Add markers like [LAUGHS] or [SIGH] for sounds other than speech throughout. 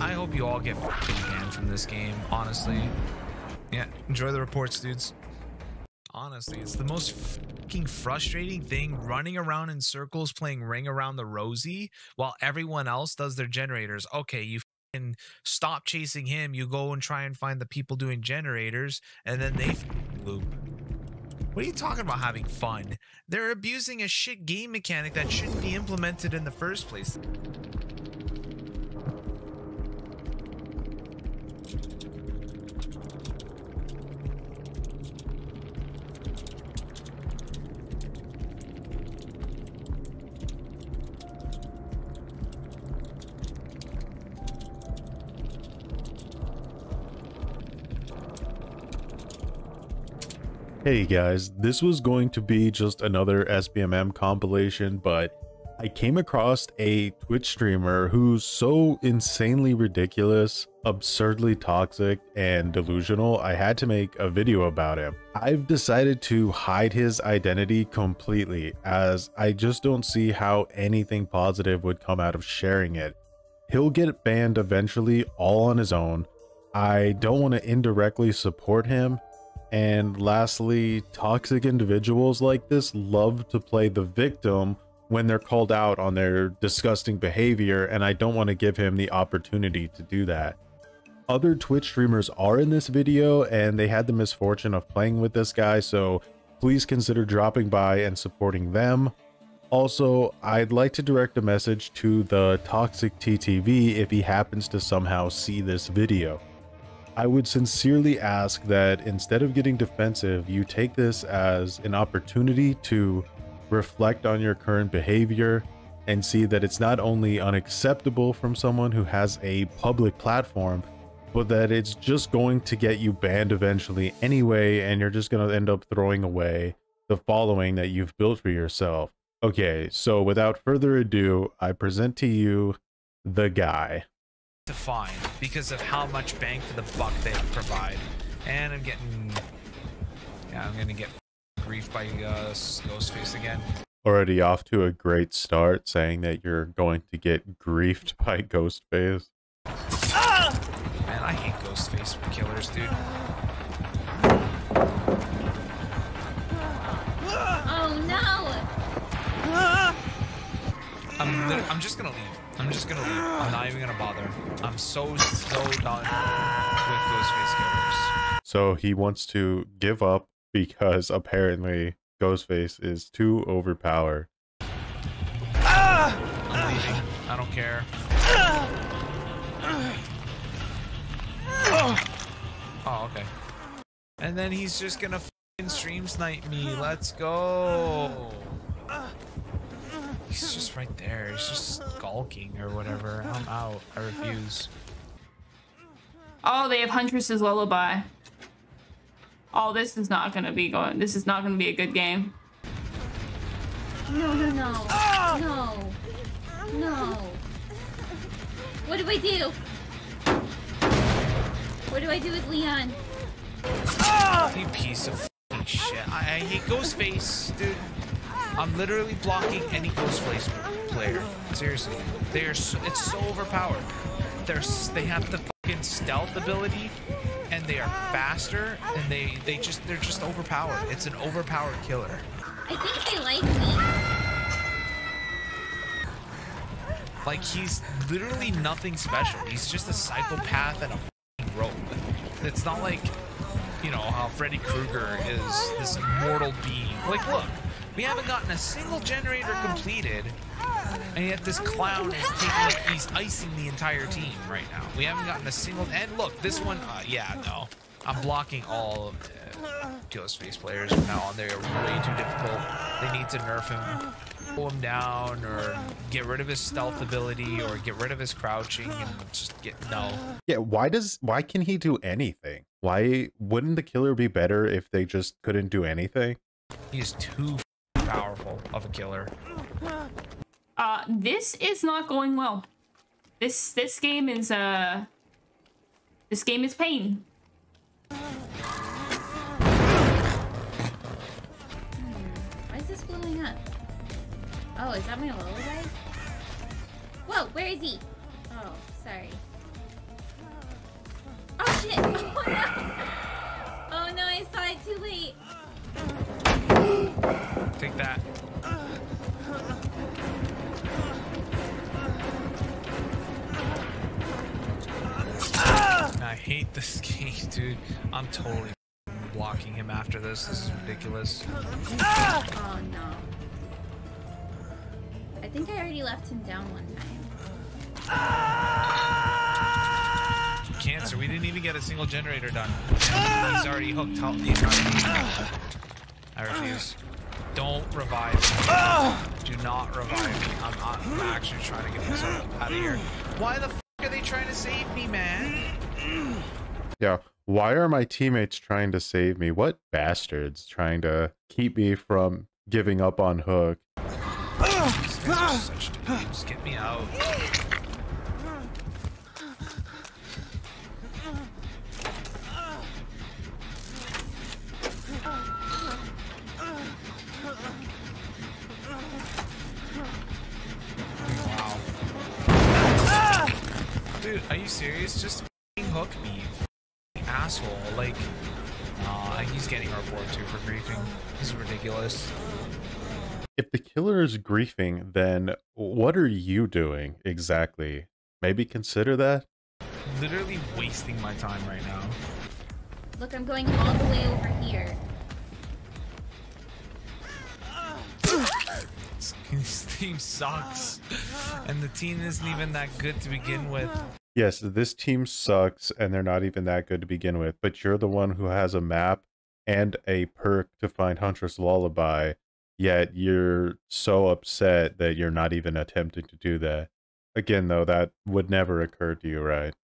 I hope you all get banned from this game, honestly. Yeah, enjoy the reports, dudes. Honestly, it's the most fucking frustrating thing running around in circles playing Ring Around the Rosie while everyone else does their generators. Okay, you fucking stop chasing him, you go and try and find the people doing generators, and then they loop. What are you talking about having fun? They're abusing a shit game mechanic that shouldn't be implemented in the first place. Hey guys, this was going to be just another SBMM compilation, but I came across a Twitch streamer who's so insanely ridiculous, absurdly toxic, and delusional, I had to make a video about him. I've decided to hide his identity completely, as I just don't see how anything positive would come out of sharing it. He'll get banned eventually all on his own. I don't want to indirectly support him and lastly, toxic individuals like this love to play the victim when they're called out on their disgusting behavior, and I don't want to give him the opportunity to do that. Other Twitch streamers are in this video, and they had the misfortune of playing with this guy, so please consider dropping by and supporting them. Also, I'd like to direct a message to the Toxic TTV if he happens to somehow see this video. I would sincerely ask that instead of getting defensive, you take this as an opportunity to reflect on your current behavior and see that it's not only unacceptable from someone who has a public platform, but that it's just going to get you banned eventually anyway, and you're just going to end up throwing away the following that you've built for yourself. Okay, so without further ado, I present to you the guy to find because of how much bang for the buck they provide. And I'm getting, yeah, I'm gonna get grief by uh, Ghostface again. Already off to a great start, saying that you're going to get griefed by Ghostface. Ah! Man, I hate Ghostface killers, dude. Oh no! I'm, I'm just gonna leave. I'm just gonna leave. I'm not even gonna bother. I'm so, so done with Ghostface killers. So he wants to give up because apparently Ghostface is too overpowered. I'm. I don't care. Oh, okay. And then he's just gonna stream snipe me. Let's go. He's just right there. He's just skulking or whatever. I'm out. I refuse. Oh, they have Huntress's Lullaby. Oh, this is not gonna be going. This is not gonna be a good game. No, no, no. Ah! No. No. What do I do? What do I do with Leon? Ah! You piece of shit. I, I hate Ghostface, dude. I'm literally blocking any Ghostface player. Seriously, they are. So, it's so overpowered. They're they have the fucking stealth ability, and they are faster, and they they just they're just overpowered. It's an overpowered killer. I think they like me. Like he's literally nothing special. He's just a psychopath and a rope. It's not like you know how Freddy Krueger is this immortal being. Like, look, we haven't gotten a single generator completed, and yet this clown is taking, he's icing the entire team right now. We haven't gotten a single, and look, this one, uh, yeah, no. I'm blocking all of the Ghostface players from now on. They are way too difficult. They need to nerf him, pull him down, or get rid of his stealth ability, or get rid of his crouching, and just get, no. Yeah, why does, why can he do anything? Why wouldn't the killer be better if they just couldn't do anything? He's too powerful of a killer. Uh, this is not going well. This this game is uh, this game is pain. Why is this blowing up? Oh, is that my lullaby? Whoa, where is he? Oh, sorry. Oh shit! [LAUGHS] Oh no! Oh no! I saw it too late. Take that. I hate this [LAUGHS] game, dude. I'm totally blocking him after this. This is ridiculous. Oh no. I think I already left him down one time. Cancer, we didn't even get a single generator done. He's already hooked. How- He's already... I refuse. Don't revive me. Do not revive me. I'm, I'm actually trying to get myself out of here. Why the f are they trying to save me, man? Yeah. Why are my teammates trying to save me? What bastards trying to keep me from giving up on Hook? Are such dudes. Get me out. Dude, are you serious? Just f***ing hook me, f***ing asshole. Like, uh, he's getting a report too for griefing. This is ridiculous. If the killer is griefing, then what are you doing exactly? Maybe consider that? Literally wasting my time right now. Look, I'm going all the way over here. [LAUGHS] This team sucks. And the team isn't even that good to begin with. Yes, this team sucks and they're not even that good to begin with, but you're the one who has a map and a perk to find Huntress Lullaby, yet you're so upset that you're not even attempting to do that. Again, though, that would never occur to you, right?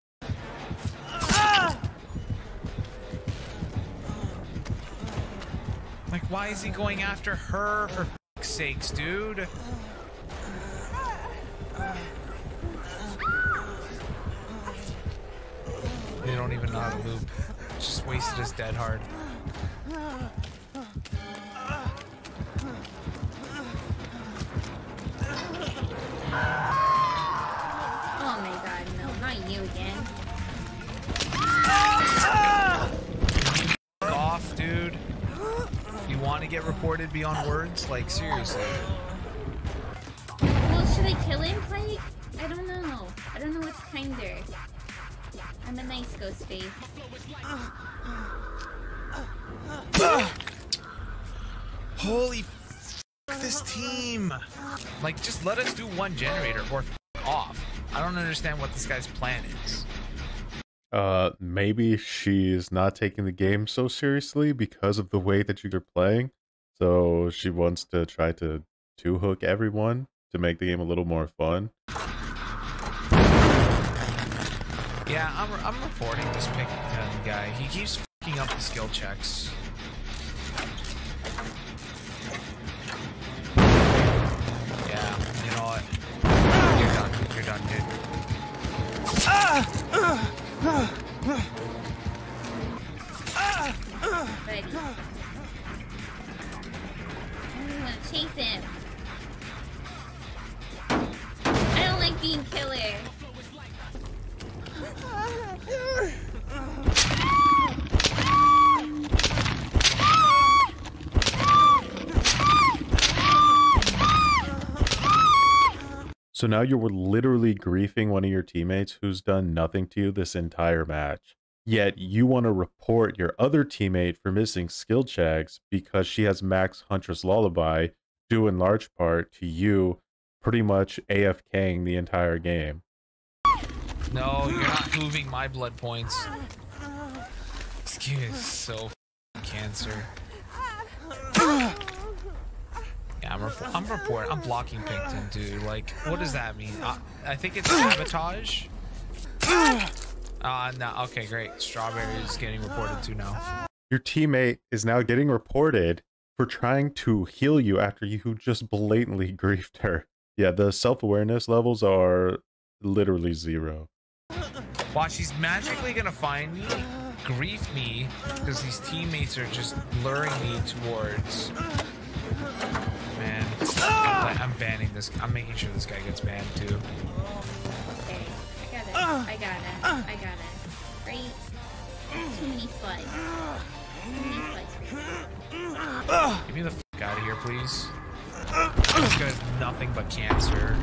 Like, why is he going after her for sakes, dude? They don't even know how to loop. Just wasted his dead hard. Oh my god, no, not you again. Off, dude. You want to get reported beyond words? Like, seriously. Well, should I kill him? Like, I don't know. I don't know what's kinder. I'm a nice ghost face. Holy f- this team. Like, just let us do one generator or f- off. I don't understand what this guy's plan is. Uh, maybe she's not taking the game so seriously because of the way that you're playing. So she wants to try to two hook everyone to make the game a little more fun. Yeah, I'm, I'm reporting this Picton guy. He keeps fucking up the skill checks. So now you were literally griefing one of your teammates who's done nothing to you this entire match. Yet you want to report your other teammate for missing skill checks because she has max Huntress Lullaby, due in large part to you pretty much AFKing the entire game. No, you're not moving my blood points. This game is so cancer. Yeah, I'm, I'm reporting. I'm blocking Pinkton, dude. Like, what does that mean? I, I think it's sabotage. Uh, no. Okay, great. Strawberry is getting reported to now. Your teammate is now getting reported for trying to heal you after you just blatantly [LAUGHS] griefed her. Yeah, the self awareness levels are literally zero. Watch, he's magically gonna find me, grief me, because these teammates are just luring me towards. Man, I'm, I'm banning this. I'm making sure this guy gets banned too. Oh, okay, I got it. Ah. I got it. Ah. I got it. Right? Too many slides. Too many slides for you. Ah. Give me the f- out of here, please. This guy's nothing but cancer.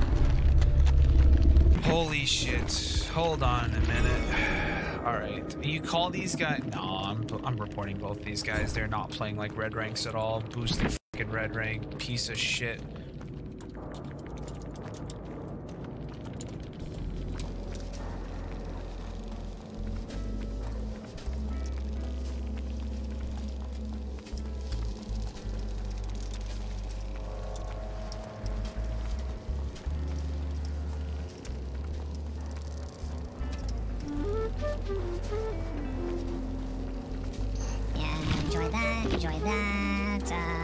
Holy shit. Hold on a minute. [SIGHS] Alright. You call these guys. No, I'm, I'm reporting both these guys. They're not playing like red ranks at all. Boosted fucking red rank. Piece of shit. Enjoy that. Uh,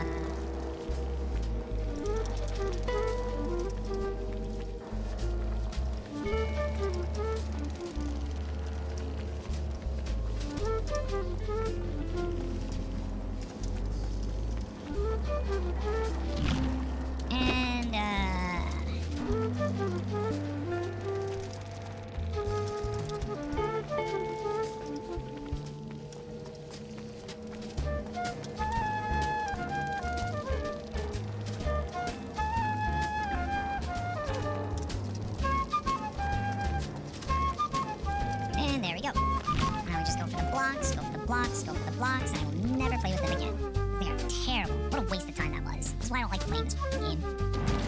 that why I don't like playing this game.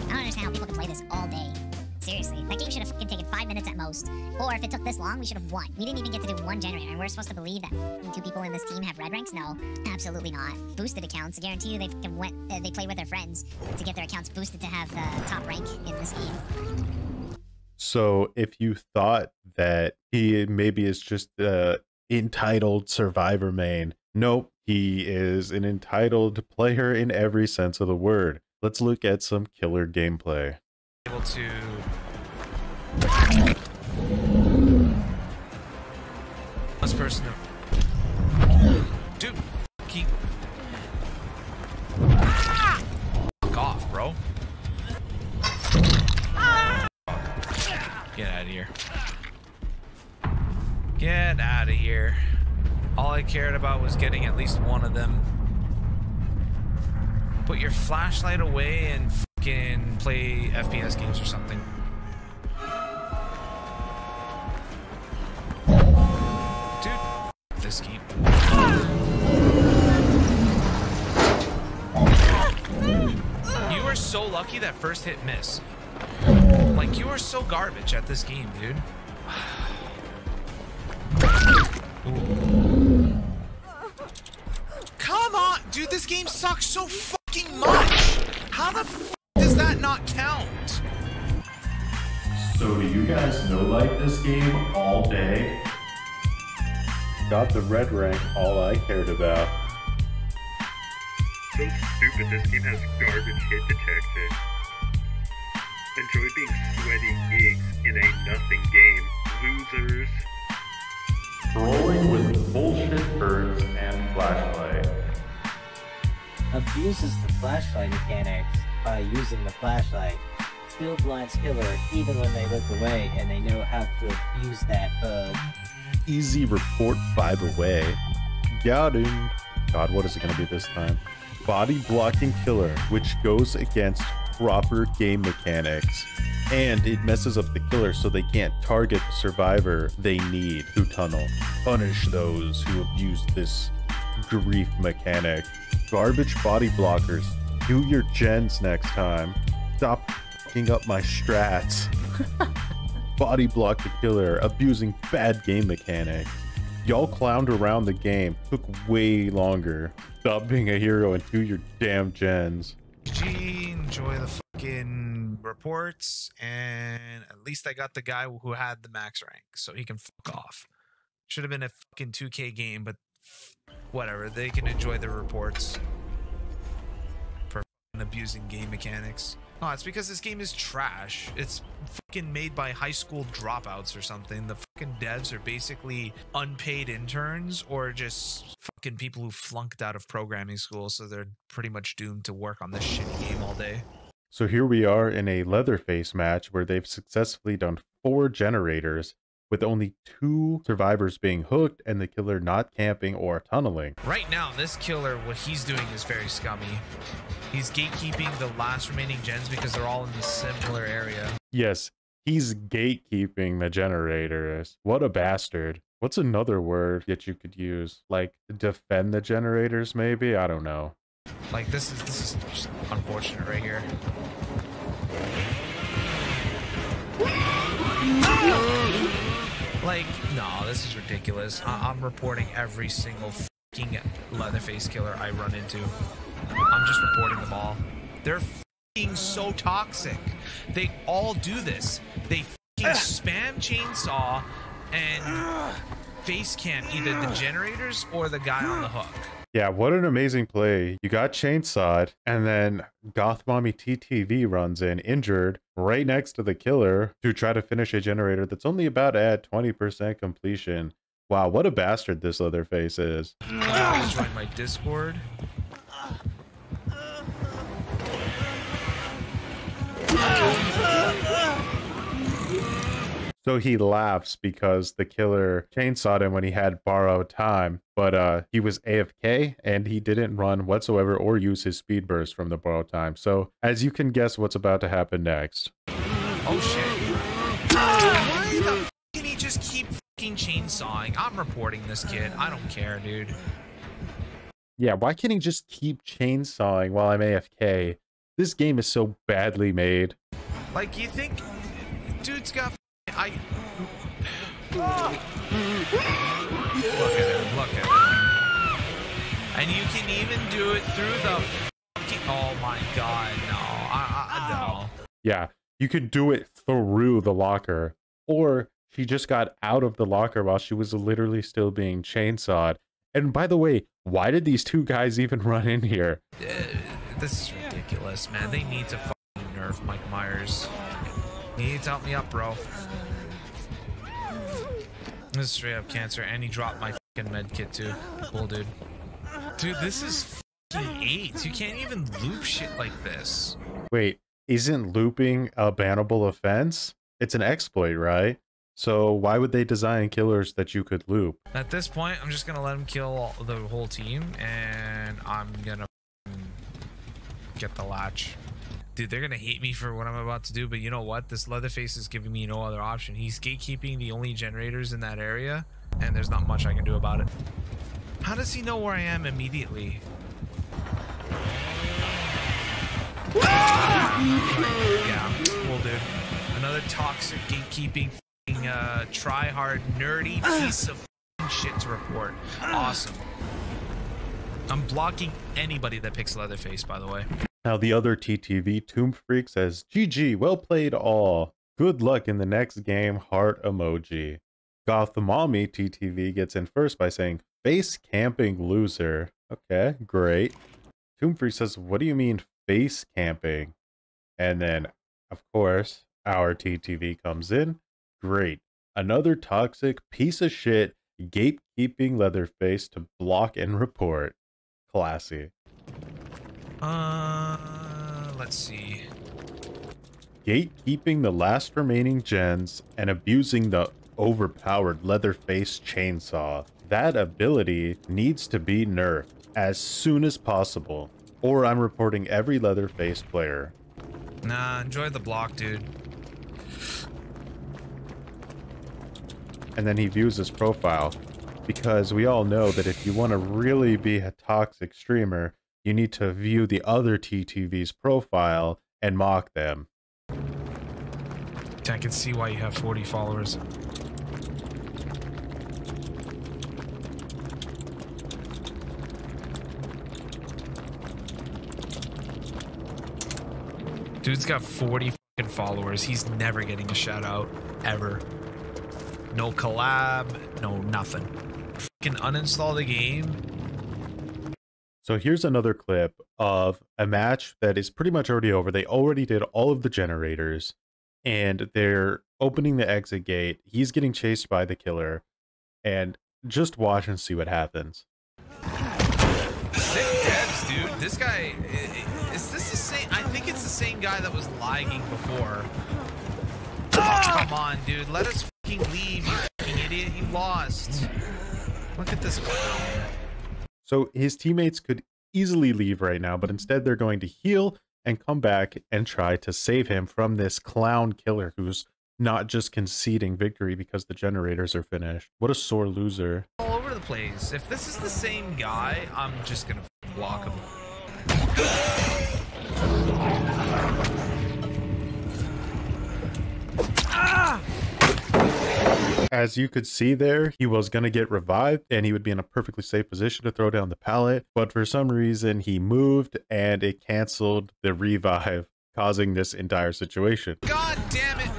I don't understand how people can play this all day. Seriously, that game should have taken five minutes at most. Or if it took this long, we should have won. We didn't even get to do one generator, and we're supposed to believe that two people in this team have red ranks? No, absolutely not. Boosted accounts, I guarantee you they went, uh, they play with their friends to get their accounts boosted to have the top rank in this game. So if you thought that he maybe is just the entitled survivor main, nope, he is an entitled player in every sense of the word. Let's look at some killer gameplay. Able to. This person. Dude, keep. Fuck off, bro. Get out of here. Get out of here. All I cared about was getting at least one of them. Put your flashlight away and fucking play FPS games or something. Dude, this game. You are so lucky that first hit miss. Like, you are so garbage at this game, dude. [SIGHS] Ooh. Come on! Dude, this game sucks so fucking much! How the f does that not count? So do you guys know like this game all day? Got the red rank, all I cared about. So stupid this game has garbage hit detection. Enjoy being sweaty gigs in a nothing game. Losers. Rolling with bullshit birds and flashlight. Abuses the flashlight mechanics by using the flashlight. Still blinds killer even when they look away and they know how to abuse that bug. Easy report, by the way. God, what is it going to be this time? Body blocking killer, which goes against proper game mechanics. And it messes up the killer so they can't target the survivor they need to tunnel. Punish those who abuse this grief mechanic. Garbage body blockers. Do your gens next time. Stop fucking up my strats. [LAUGHS] Body block the killer, abusing bad game mechanics. Y'all clowned around the game, took way longer. Stop being a hero and do your damn gens. GG, enjoy the fucking reports, and at least I got the guy who had the max rank, so he can fuck off. Should have been a fucking 2K game, but whatever. They can enjoy the reports for abusing game mechanics. Oh, it's because this game is trash. It's fucking made by high school dropouts or something. The fucking devs are basically unpaid interns or just fucking people who flunked out of programming school, so they're pretty much doomed to work on this shitty game all day. So here we are in a Leatherface match where they've successfully done four generators with only two survivors being hooked and the killer not camping or tunneling. Right now, this killer, what he's doing is very scummy. He's gatekeeping the last remaining gens because they're all in the similar area. Yes, he's gatekeeping the generators. What a bastard. What's another word that you could use? Like defend the generators, maybe? I don't know. Like this is this is just unfortunate right here. Like, no, this is ridiculous. I- I'm reporting every single fucking Leatherface killer I run into. I'm just reporting them all. They're fucking so toxic. They all do this. They fucking spam chainsaw and face cam either the generators or the guy on the hook. Yeah, what an amazing play. You got chainsawed, and then Goth Mommy TTV runs in injured right next to the killer to try to finish a generator that's only about at 20% completion. Wow, what a bastard this Leatherface is. Join my Discord. So he laughs because the killer chainsawed him when he had borrowed time, but uh, he was AFK and he didn't run whatsoever or use his speed burst from the borrowed time. So, as you can guess, what's about to happen next. Oh shit. Why the f- can he just keep fucking chainsawing? I'm reporting this kid. I don't care, dude. Yeah, why can't he just keep chainsawing while I'm AFK? This game is so badly made. Like, you think dude's got. F- I. Look at him. Look at him. And you can even do it through the. Fucking, oh my god, no. I, I, no. Yeah, you could do it through the locker, or she just got out of the locker while she was literally still being chainsawed. And by the way, why did these two guys even [LAUGHS] run in here? Uh, this is ridiculous, man. They need to fucking nerf Mike Myers. He needs to help me up, bro. Is straight up cancer, and he dropped my fucking med kit too. Cool, dude. Dude, this is fucking AIDS. You can't even loop shit like this. Wait, isn't looping a bannable offense? It's an exploit, right? So why would they design killers that you could loop? At this point, I'm just gonna let him kill the whole team, and I'm gonna get the latch. Dude, they're gonna hate me for what I'm about to do, but you know what? This Leatherface is giving me no other option. He's gatekeeping the only generators in that area, and there's not much I can do about it. How does he know where I am immediately? yeah, cool, dude. Another toxic gatekeeping, uh, try hard, nerdy piece of shit to report. Awesome. I'm blocking anybody that picks Leatherface, by the way. Now the other TTV Tomb Freak says, GG, well played all. Good luck in the next game, heart emoji. Gothamami TTV gets in first by saying, face camping loser. Okay, great. Tomb Freak says, what do you mean face camping? And then, of course, our TTV comes in. Great. Another toxic piece of shit gatekeeping Leatherface to block and report. Classy. Uh, let's see. gatekeeping the last remaining gens and abusing the overpowered Leatherface chainsaw. That ability needs to be nerfed as soon as possible, or I'm reporting every Leatherface player. Nah, enjoy the block, dude. And then he views his profile, because we all know that if you want to really be a toxic streamer, you need to view the other TTV's profile and mock them. I can see why you have 40 followers. Dude's got 40 fucking followers. He's never getting a shout out ever. No collab, no nothing. Fucking uninstall the game. So here's another clip of a match that is pretty much already over. They already did all of the generators and they're opening the exit gate. He's getting chased by the killer. And just watch and see what happens. Sick devs, dude. This guy is this the same? I think it's the same guy that was lagging before. Oh, come on, dude. Let us fucking leave. You lost. Look at this clown. So his teammates could easily leave right now, but mm-hmm. instead they're going to heal and come back and try to save him from this clown killer who's not just conceding victory because the generators are finished. What a sore loser. All over the place. If this is the same guy, I'm just gonna block him. As you could see there, he was going to get revived and he would be in a perfectly safe position to throw down the pallet. But for some reason, he moved and it canceled the revive, causing this entire situation. God damn it,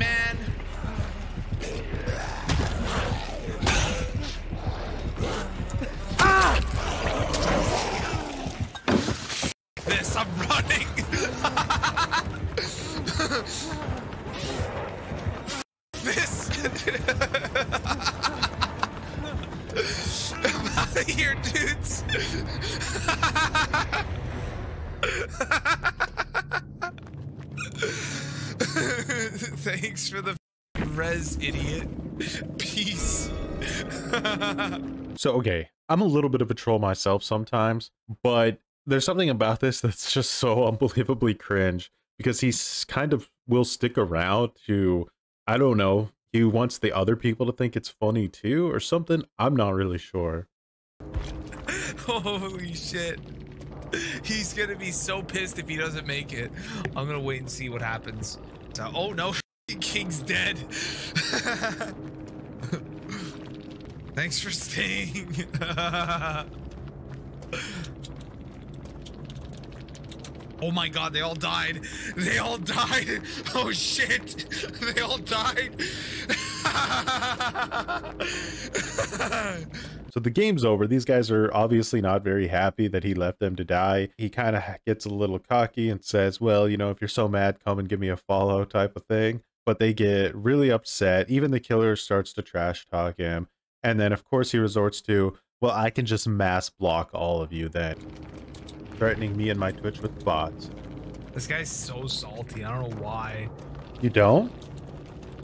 [LAUGHS] So, okay, I'm a little bit of a troll myself sometimes, but there's something about this that's just so [LAUGHS] unbelievably cringe because he's kind of will stick around to, I don't know, he wants the other people to think it's funny too or something. I'm not really sure. [LAUGHS] Holy shit. He's gonna be so pissed if he doesn't make it. I'm gonna wait and see what happens. So, oh no, King's dead. Thanks for staying. [LAUGHS] oh my god, they all died. They all died. [LAUGHS] Oh shit. They all died. [LAUGHS] So the game's over. These guys are obviously not very happy that he left them to die. He kind of gets a little cocky and says, Well, you know, if you're so mad, come and give me a follow type of thing. But they get really upset. Even the killer starts to trash talk him. And then, of course, he resorts to, Well, I can just mass block all of you then. Threatening me and my Twitch with bots. this guy's so salty. I don't know why. You don't?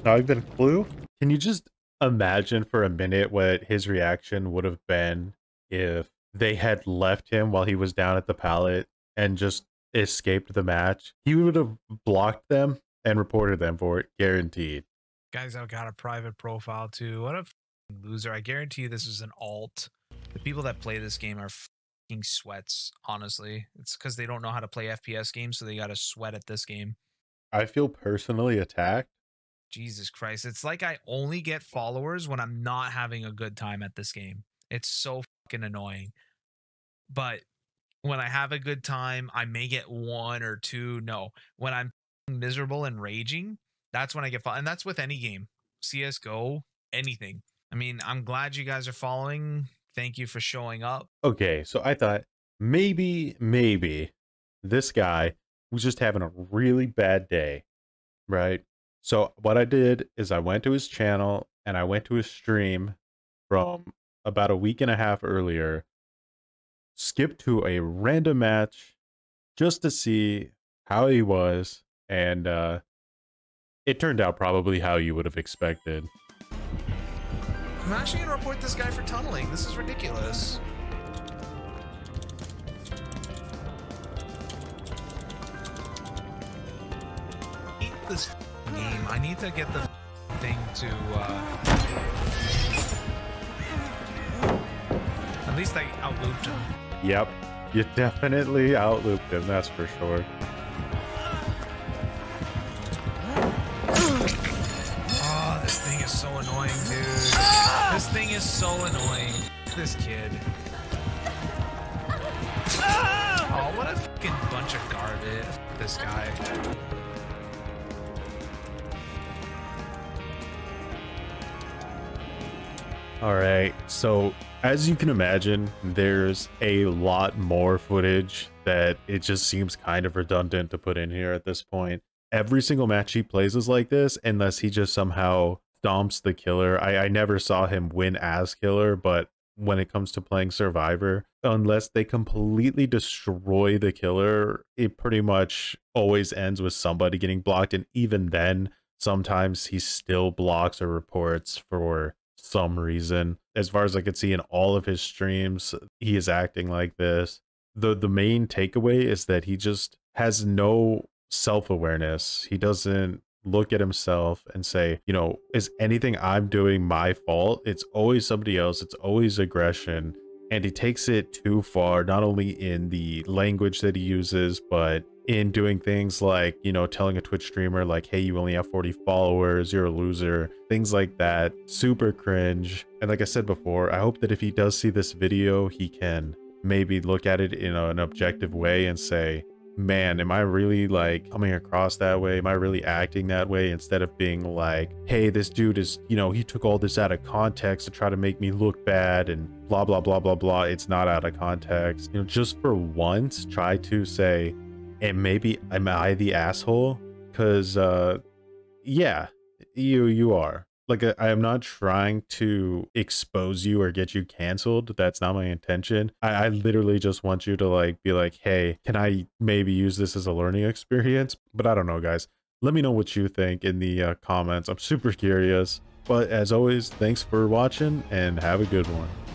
Not even a clue? Can you just imagine for a minute what his reaction would have been if they had left him while he was down at the pallet and just escaped the match? He would have blocked them and reported them for it, guaranteed. Guys, I've got a private profile too. What f***ing loser. I guarantee you this is an alt. The people that play this game are fucking sweats, honestly. It's because they don't know how to play FPS games, so they got to sweat at this game. I feel personally attacked. Jesus Christ. It's like I only get followers when I'm not having a good time at this game. It's so fucking annoying. But when I have a good time, I may get one or two. No, when I'm miserable and raging, that's when I get. And that's with any game CSGO, anything. I mean, I'm glad you guys are following. Thank you for showing up. Okay, so I thought maybe, maybe this guy was just having a really bad day, right? So what I did is I went to his channel and I went to his stream from about a week and a half earlier, skipped to a random match just to see how he was, and uh, it turned out probably how you would have expected. I'm actually to report this guy for tunneling. This is ridiculous. Eat this game. I need to get the thing to. Uh... At least I outlooped him. Yep, you definitely outlooped him, that's for sure. Oh, this thing is so annoying, dude. This thing is so annoying. This kid. Ah! Oh, what a fucking bunch of garbage. This guy. All right. So, as you can imagine, there's a lot more footage that it just seems kind of redundant to put in here at this point. Every single match he plays is like this, unless he just somehow stomps the killer. I, I never saw him win as killer, but when it comes to playing Survivor, unless they completely destroy the killer, it pretty much always ends with somebody getting blocked. And even then, sometimes he still blocks or reports for some reason. As far as I could see in all of his streams, he is acting like this. The the main takeaway is that he just has no self-awareness. He doesn't look at himself and say, you know, is anything I'm doing my fault? It's always somebody else. It's always aggression. And he takes it too far, not only in the language that he uses, but in doing things like, you know, telling a Twitch streamer, like, hey, you only have 40 followers, you're a loser, things like that. Super cringe. And like I said before, I hope that if he does see this video, he can maybe look at it in an objective way and say, man, am I really like coming across that way? Am I really acting that way instead of being like, hey, this dude is, you know, he took all this out of context to try to make me look bad and blah, blah, blah, blah, blah. It's not out of context. You know, just for once, try to say, and maybe am I the asshole? Because, uh, yeah, you, you are like uh, I am not trying to expose you or get you canceled. That's not my intention. I, I literally just want you to like be like, hey, can I maybe use this as a learning experience? But I don't know, guys. Let me know what you think in the uh, comments. I'm super curious. But as always, thanks for watching and have a good one.